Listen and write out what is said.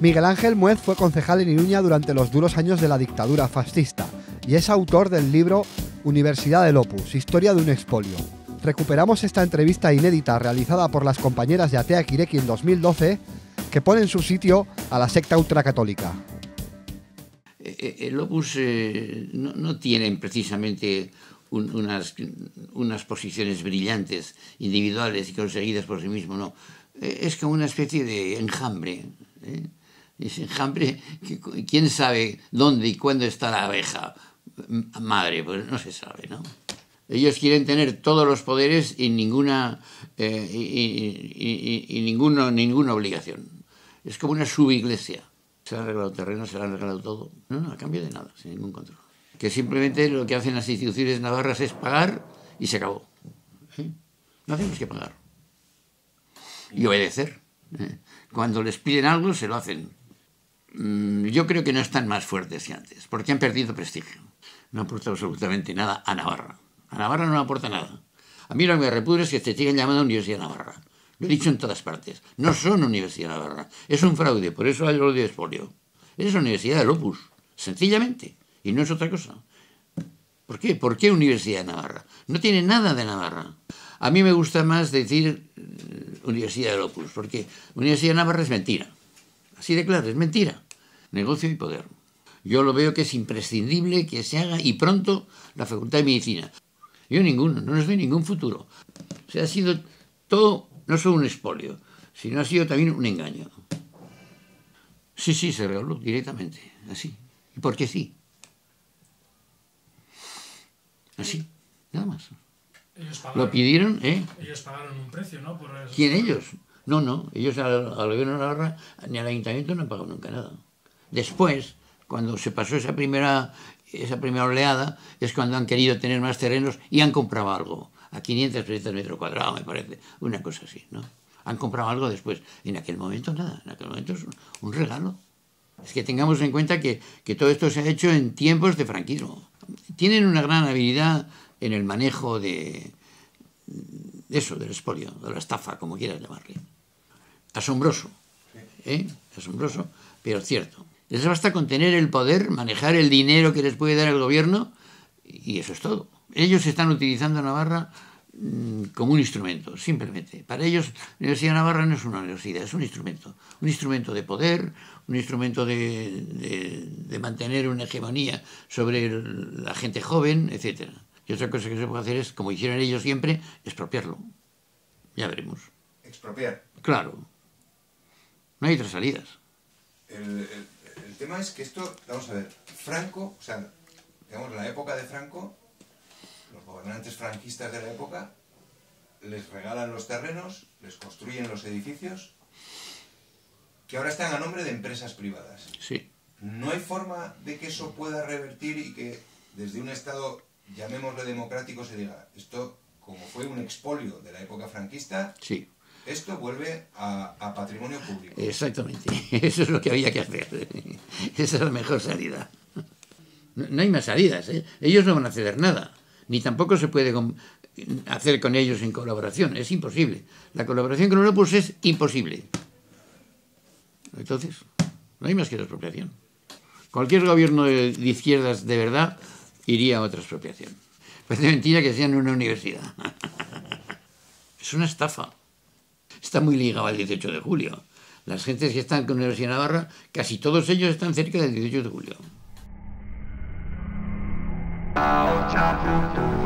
Miguel Ángel Muez fue concejal en Iruña durante los duros años de la dictadura fascista y es autor del libro Universidad del Opus, Historia de un expolio. Recuperamos esta entrevista inédita realizada por las compañeras de Atea Kireki en 2012 que pone en su sitio a la secta ultracatólica. Eh, eh, el Opus eh, no, no tienen precisamente unas, unas posiciones brillantes, individuales y conseguidas por sí mismo, no. Es como una especie de enjambre. Ese enjambre, ¿quién sabe dónde y cuándo está la abeja? Madre, pues no se sabe, ¿no? Ellos quieren tener todos los poderes y ninguna, eh, y, ninguno, ninguna obligación. Es como una subiglesia. Se han arreglado terrenos, se han arreglado todo. No, no, a cambio de nada, sin ningún control. Que simplemente lo que hacen las instituciones navarras es pagar y se acabó. No hacemos que pagar. Y obedecer. ¿eh? Cuando les piden algo, se lo hacen. Mm, yo creo que no están más fuertes que antes, porque han perdido prestigio. No aporta absolutamente nada a Navarra. A Navarra no aporta nada. A mí lo que me repudre es que te sigan llamando Universidad Navarra. Lo he dicho en todas partes. No son Universidad Navarra. Es un fraude, por eso hay lo de expolio. Es Universidad de Opus, sencillamente. Y no es otra cosa. ¿Por qué? ¿Por qué Universidad de Navarra? No tiene nada de Navarra. A mí me gusta más decir eh, Universidad de Opus, porque Universidad de Navarra es mentira. Así de claro, es mentira. Negocio y poder. Yo lo veo que es imprescindible que se haga y pronto la Facultad de Medicina. Yo ninguno, no nos veo ningún futuro. O sea, ha sido todo, no solo un expolio, sino ha sido también un engaño. Sí, sí, se regaló directamente, así. ¿Y por qué sí? Así, nada más. lo pidieron, ¿eh? Ellos pagaron un precio, ¿no? ¿Quién ellos? No, no, ellos al, gobierno de Navarra ni al ayuntamiento no han pagado nunca nada. Después, cuando se pasó esa primera, esa primera oleada, es cuando han querido tener más terrenos y han comprado algo, a 500, 300 metros cuadrados, me parece, una cosa así, ¿no? Han comprado algo después. En aquel momento nada, en aquel momento es un regalo. Es que tengamos en cuenta que, que todo esto se ha hecho en tiempos de franquismo. Tienen una gran habilidad en el manejo de, eso, del expolio, de la estafa, como quieras llamarle. Asombroso, ¿eh? asombroso, pero cierto. Les basta con tener el poder, manejar el dinero que les puede dar el gobierno y eso es todo. Ellos están utilizando Navarra como un instrumento, simplemente. Para ellos, la Universidad de Navarra no es una universidad, es un instrumento. Un instrumento de poder, un instrumento de, de mantener una hegemonía sobre la gente joven, etcétera. Y otra cosa que se puede hacer es, como hicieron ellos siempre, expropiarlo. Ya veremos. ¿Expropiar? Claro. No hay otras salidas. El, tema es que esto, vamos a ver, Franco, o sea, digamos, la época de Franco, los gobernantes franquistas de la época les regalan los terrenos, les construyen los edificios, que ahora están a nombre de empresas privadas. Sí. ¿No hay forma de que eso pueda revertir y que desde un Estado llamémosle democrático, se diga, esto, como fue un expolio de la época franquista, sí. esto vuelve a, patrimonio público. Exactamente, eso es lo que había que hacer. Esa es la mejor salida. No, hay más salidas, ¿eh? ellos no van a ceder nada, ni tampoco se puede hacer con ellos en colaboración, es imposible. La colaboración con Europus es imposible. Entonces, no hay más que la expropiación. Cualquier gobierno de izquierdas de verdad iría a otra expropiación. Parece mentira que sean una universidad. Es una estafa. Está muy ligado al 18 de julio. Las gentes que están con la Universidad de Navarra, casi todos ellos están cerca del 18 de julio. Ao tchau.